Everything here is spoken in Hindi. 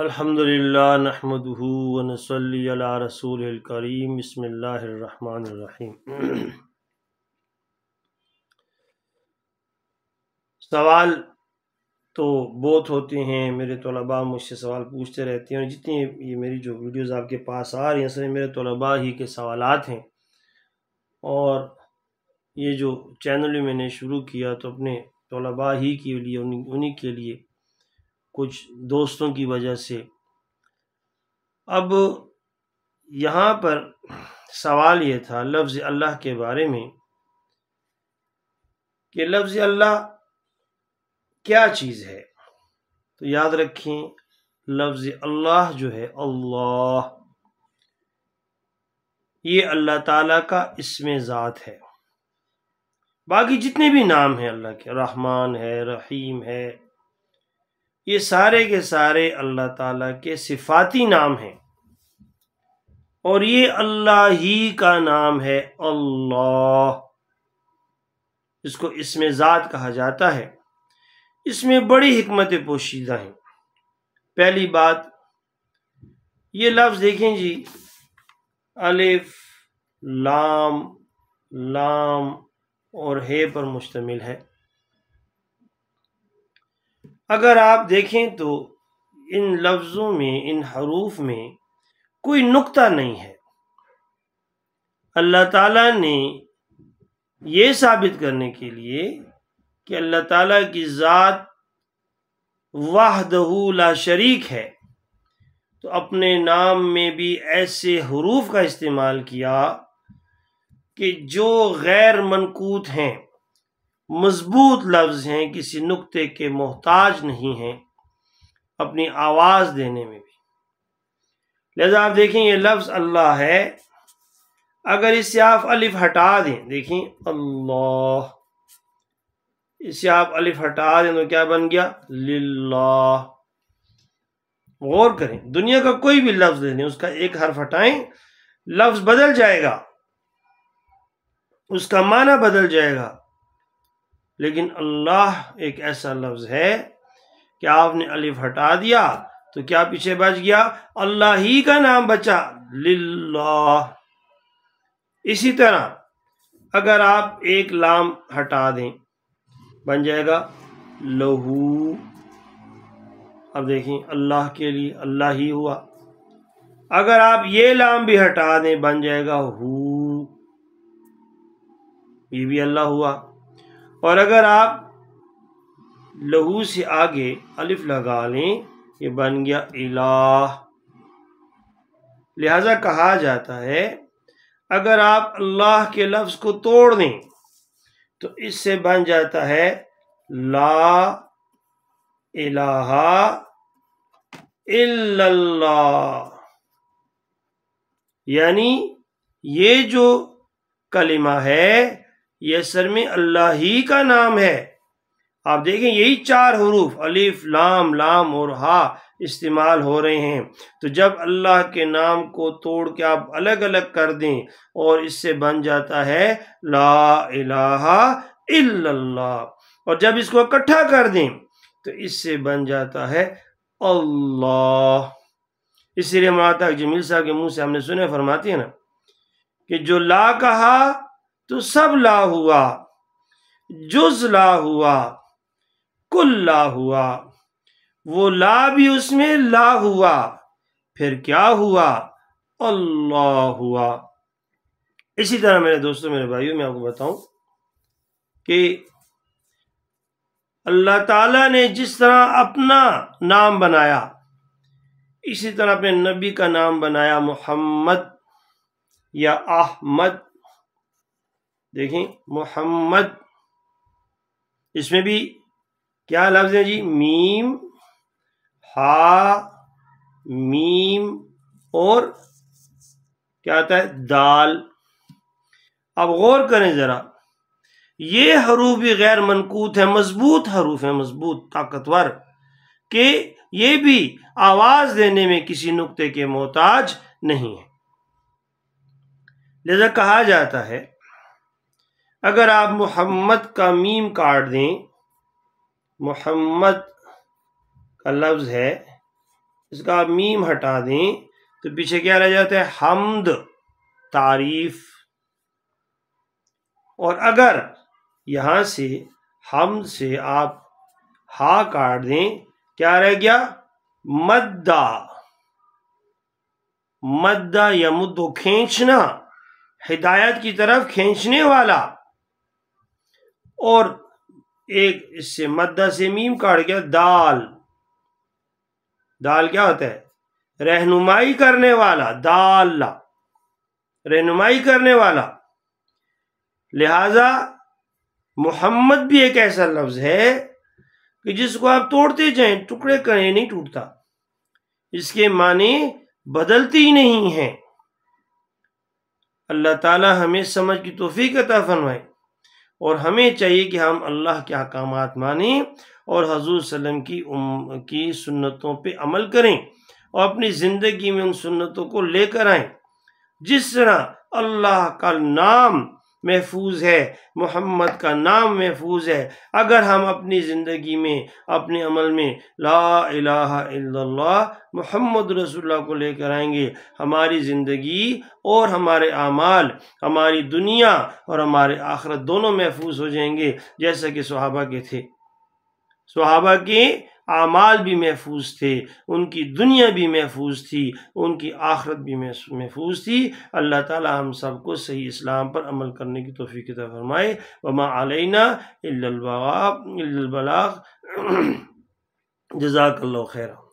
अल्हम्दुलिल्लाह नहमदुहु व नसल्ली अला रसूलिल करीम। बिस्मिल्लाहिर्रहमानिर्रहीम। सवाल तो बहुत होते हैं, मेरे तलबा मुझसे सवाल पूछते रहते हैं और जितनी ये मेरी जो वीडियोज़ आपके पास आ रही हैं सर मेरे तलबा ही के सवालात हैं। और ये जो चैनल भी मैंने शुरू किया तो अपने तलबा ही के लिए उन्हीं के लिए कुछ दोस्तों की वजह से। अब यहाँ पर सवाल ये था लफ्ज़ अल्लाह के बारे में कि लफ्ज़ अल्लाह क्या चीज़ है? तो याद रखें, लफ्ज़ अल्लाह जो है, अल्लाह, ये अल्लाह ताला का इसमें ज़ात है। बाकी जितने भी नाम हैं अल्लाह के, रहमान है, रहीम है ये सारे के सारे अल्लाह ताला के सिफाती नाम हैं। और ये अल्लाह ही का नाम है अल्लाह। इसको इसमें ज़ात कहा जाता है। इसमें बड़ी हमत पोशीदा हैं। पहली बात, ये लफ्ज़ देखें जी, अलिफ, लाम लाम और हे पर मुश्तमिल है। अगर आप देखें तो इन लफ्ज़ों में, इन हरूफ में कोई नुक्ता नहीं है। अल्लाह ताला ने ये साबित करने के लिए कि अल्लाह ताला की ज़ात वाहदहू ला शरीक है। तो अपने नाम में भी ऐसे हरूफ का इस्तेमाल किया कि जो गैर मनकूत हैं। मज़बूत लफ्ज़ हैं, किसी नुक्ते के मोहताज नहीं हैं अपनी आवाज़ देने में भी। लिहाजा आप देखें, ये लफ्ज़ अल्लाह है। अगर इससे आप अलिफ हटा दें, देखें, अल्लाह। इससे आप अलिफ हटा दें तो क्या बन गया? लिल्लाह। गौर करें, दुनिया का कोई भी लफ्ज़ ले लें उसका एक हर्फ हटाएँ, लफ्ज़ बदल जाएगा। उसका माना बदल जाएगा। लेकिन अल्लाह एक ऐसा लफ्ज़ है कि आपने अलिफ हटा दिया तो क्या पीछे बच गया? अल्लाह ही का नाम बचा। लिल्लाह। इसी तरह, अगर आप एक लाम हटा दें, बन जाएगा लहू। अब देखें अल्लाह के लिए अल्लाह ही हुआ। अगर आप ये लाम भी हटा दें, बन जाएगा हु। ये भी अल्लाह हुआ। और अगर आप लहू से आगे अलिफ लगा लें, ये बन गया इलाह। लिहाजा कहा जाता है, अगर आप अल्लाह के लफ्ज को तोड़ दें तो इससे बन जाता है ला इलाहा इल्लल्लाह। यानी ये जो कलिमा है ये असल में अल्लाह ही का नाम है। आप देखें, यही चार हरूफ, अलिफ, लाम लाम और हा इस्तेमाल हो रहे हैं। तो जब अल्लाह के नाम को तोड़ के आप अलग अलग कर दें और इससे बन जाता है, ला इलाहा इल्लल्लाह। और जब इसको इकट्ठा कर दें तो इससे बन जाता है अल्लाह। इसलिए माता जमील साहब के मुँह से हमने सुने फरमाती है ना, कि जो ला कहा तो सब ला हुआ, जुज ला हुआ, कुल ला हुआ। वो ला भी उसमें ला हुआ, फिर क्या हुआ? अल्लाह हुआ। इसी तरह मेरे दोस्तों, मेरे भाइयों, मैं आपको बताऊँ कि अल्लाह ताला ने जिस तरह अपना नाम बनाया, इसी तरह अपने नबी का नाम बनाया, मोहम्मद या अहमद। देखें मोहम्मद। इसमें भी क्या लफ्ज है जी? मीम, हा, मीम और क्या आता है? दाल। अब गौर करें जरा, ये हरूफ भी गैर मनकूत है, मज़बूत हरूफ है, मज़बूत, ताकतवर, के ये भी आवाज़ देने में किसी नुक्ते के मोहताज नहीं है। लिहाजा कहा जाता है अगर आप मोहम्मद का मीम काट दें, मोहम्मद का लफ्ज़ है, इसका आप मीम हटा दें तो पीछे क्या रह जाता है? हमद, तारीफ़। और अगर यहाँ से हम से आप हा काट दें, क्या रह गया? मद्दा। मद्दा यमुद्दो, खींचना। हिदायत की तरफ़ खींचने वाला। और एक इससे मद्दा से मीम काट गया, दाल। दाल क्या होता है? रहनुमाई करने वाला दाल रहनुमाई करने वाला। लिहाजा मोहम्मद भी एक ऐसा लफ्ज है कि जिसको आप तोड़ते जाएँ, टुकड़े करें, नहीं टूटता। इसके माने बदलती ही नहीं है। अल्लाह ताला हमें समझ की तोफ़ी अता फरमाए। और हमें चाहिए कि हम अल्लाह के अहकाम माने और हजूर सल्लम की उम, की सुन्नतों पे अमल करें और अपनी ज़िंदगी में उन सुन्नतों को लेकर आए। जिस तरह अल्लाह का नाम महफूज है, मोहम्मद का नाम महफूज है। अगर हम अपनी ज़िंदगी में, अपने अमल में ला इल्लल्लाह, मोहम्मद रसुल्लाह को लेकर आएँगे, हमारी ज़िंदगी और हमारे आमाल, हमारी दुनिया और हमारे आखरत दोनों महफूज हो जाएँगे, जैसा कि सुहाबा के थे। सुहाबा के आमाल भी महफूज थे, उनकी दुनिया भी महफूज थी, उनकी आखरत भी महफूज थी। अल्लाह ताला हम सबको सही इस्लाम पर अमल करने की तोफ़ी की फरमाए। वमा इल्लल बलाग। जजाकल्ला खैरा